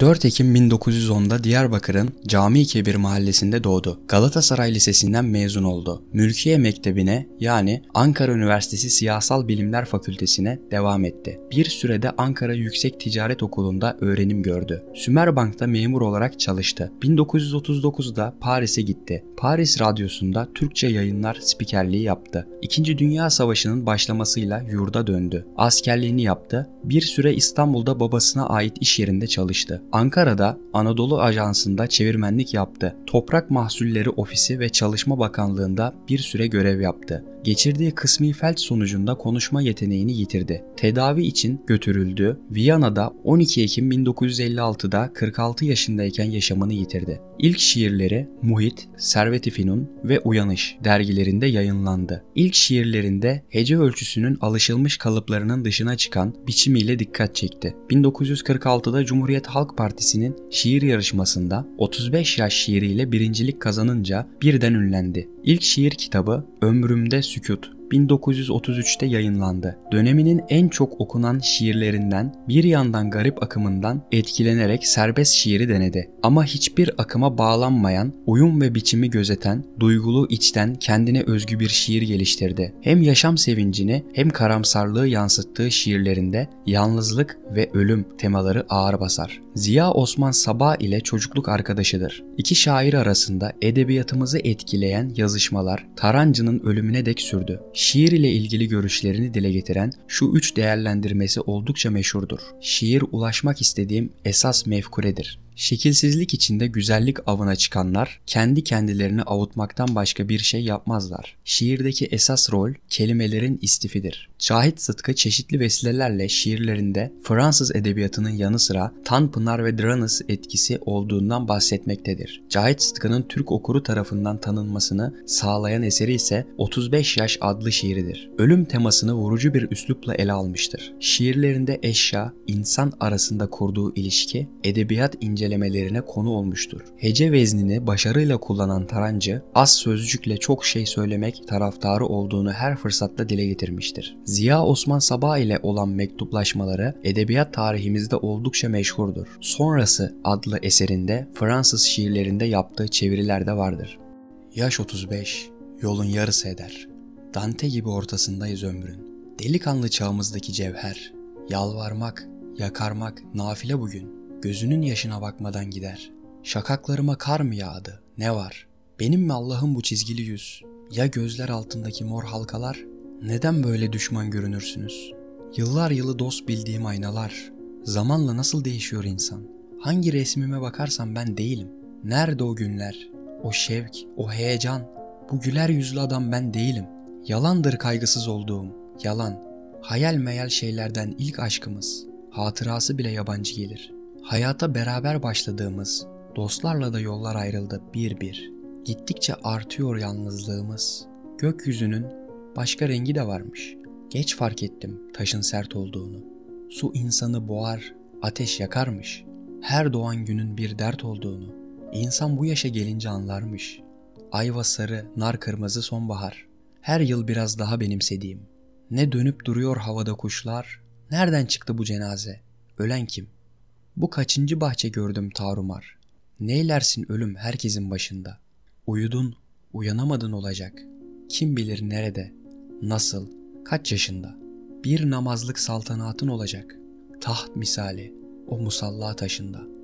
4 Ekim 1910'da Diyarbakır'ın Cami Kebir mahallesinde doğdu. Galatasaray Lisesi'nden mezun oldu. Mülkiye Mektebi'ne yani Ankara Üniversitesi Siyasal Bilimler Fakültesine devam etti. Bir sürede Ankara Yüksek Ticaret Okulu'nda öğrenim gördü. Sümerbank'ta memur olarak çalıştı. 1939'da Paris'e gitti. Paris Radyosu'nda Türkçe yayınlar spikerliği yaptı. İkinci Dünya Savaşı'nın başlamasıyla yurda döndü. Askerliğini yaptı. Bir süre İstanbul'da babasına ait iş yerinde çalıştı. Ankara'da Anadolu Ajansı'nda çevirmenlik yaptı. Toprak Mahsulleri Ofisi ve Çalışma Bakanlığı'nda bir süre görev yaptı. Geçirdiği kısmi felç sonucunda konuşma yeteneğini yitirdi. Tedavi için götürüldü. Viyana'da 12 Ekim 1956'da 46 yaşındayken yaşamını yitirdi. İlk şiirleri Muhit, Servet-i Finun ve Uyanış dergilerinde yayınlandı. İlk şiirlerinde hece ölçüsünün alışılmış kalıplarının dışına çıkan biçimiyle dikkat çekti. 1946'da Cumhuriyet Halk Partisi'nin şiir yarışmasında 35 yaş şiiriyle birincilik kazanınca birden ünlendi. İlk şiir kitabı Ömrümde Sükut 1933'te yayınlandı. Döneminin en çok okunan şiirlerinden bir yandan garip akımından etkilenerek serbest şiiri denedi. Ama hiçbir akıma bağlanmayan, uyum ve biçimi gözeten, duygulu içten kendine özgü bir şiir geliştirdi. Hem yaşam sevincini hem karamsarlığı yansıttığı şiirlerinde yalnızlık ve ölüm temaları ağır basar. Ziya Osman Sabah ile çocukluk arkadaşıdır. İki şair arasında edebiyatımızı etkileyen yazışmalar Tarancı'nın ölümüne dek sürdü. Şiir ile ilgili görüşlerini dile getiren şu üç değerlendirmesi oldukça meşhurdur. Şiir ulaşmak istediğim esas mefkuredir. Şekilsizlik içinde güzellik avına çıkanlar kendi kendilerini avutmaktan başka bir şey yapmazlar. Şiirdeki esas rol kelimelerin istifidir. Cahit Sıtkı çeşitli vesilelerle şiirlerinde Fransız edebiyatının yanı sıra Tanpınar ve Dranes etkisi olduğundan bahsetmektedir. Cahit Sıtkı'nın Türk okuru tarafından tanınmasını sağlayan eseri ise 35 Yaş adlı şiiridir. Ölüm temasını vurucu bir üslupla ele almıştır. Şiirlerinde eşya, insan arasında kurduğu ilişki, edebiyat incelemelerine konu olmuştur. Hece veznini başarıyla kullanan Tarancı, az sözcükle çok şey söylemek taraftarı olduğunu her fırsatta dile getirmiştir. Ziya Osman Sabah ile olan mektuplaşmaları edebiyat tarihimizde oldukça meşhurdur. Sonrası adlı eserinde Fransız şiirlerinde yaptığı çeviriler de vardır. Yaş 35, yolun yarısı eder. Dante gibi ortasındayız ömrün. Delikanlı çağımızdaki cevher. Yalvarmak, yakarmak nafile bugün. Gözünün yaşına bakmadan gider. Şakaklarıma kar mı yağdı? Ne var? Benim mi Allah'ım bu çizgili yüz? Ya gözler altındaki mor halkalar? Neden böyle düşman görünürsünüz? Yıllar yılı dost bildiğim aynalar. Zamanla nasıl değişiyor insan? Hangi resmime bakarsam ben değilim. Nerede o günler? O şevk, o heyecan. Bu güler yüzlü adam ben değilim. Yalandır kaygısız olduğum. Yalan. Hayal meyal şeylerden ilk aşkımız. Hatırası bile yabancı gelir. Hayata beraber başladığımız, dostlarla da yollar ayrıldı bir bir. Gittikçe artıyor yalnızlığımız. Gökyüzünün başka rengi de varmış. Geç fark ettim taşın sert olduğunu. Su insanı boğar, ateş yakarmış. Her doğan günün bir dert olduğunu. İnsan bu yaşa gelince anlarmış. Ayva sarı, nar kırmızı sonbahar. Her yıl biraz daha benimsediğim. Ne dönüp duruyor havada kuşlar. Nereden çıktı bu cenaze? Ölen kim? Bu kaçıncı bahçe gördüm tarumar. Neylersin ölüm herkesin başında. Uyudun, uyanamadın olacak. Kim bilir nerede, nasıl, kaç yaşında. Bir namazlık saltanatın olacak. Taht misali o musalla taşında.''